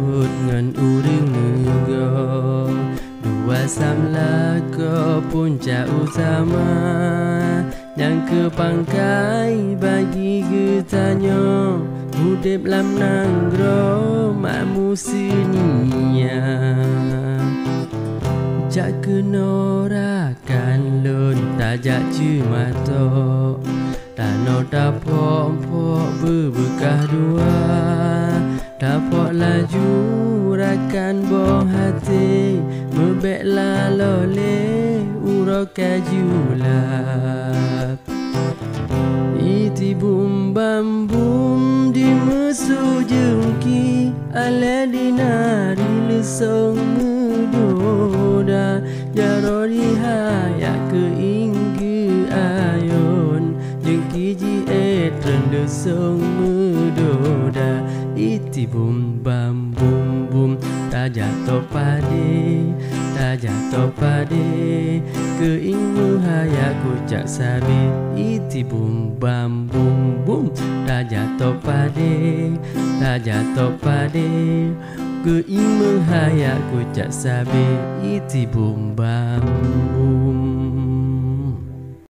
larut ngan uring nego Dua samla ko pun jauh sama. Dan ke pangkai bagi getanyo Mudip lam nanggro mamu sinia Jak kenorakan lun tajak cimatok Tanah tapok-pok berbekah dua. Dapok laju rakan boh hati. Mebek lalole uro kajulap Iti bum bam bum di mesu jengki. Ale dinari lesong mudoda Jarori hayak ke inggi ayon. Jengki ji etren lesong mudoda Iti bum bam bum bum. Tak jatuh pade Tak jatuh pade Keingmu hayak kucak sabit Iti bum bam bum bum. Tak jatuh pade Tak jatuh pade Keingmu hayak kucak sabit Iti bum bam. bum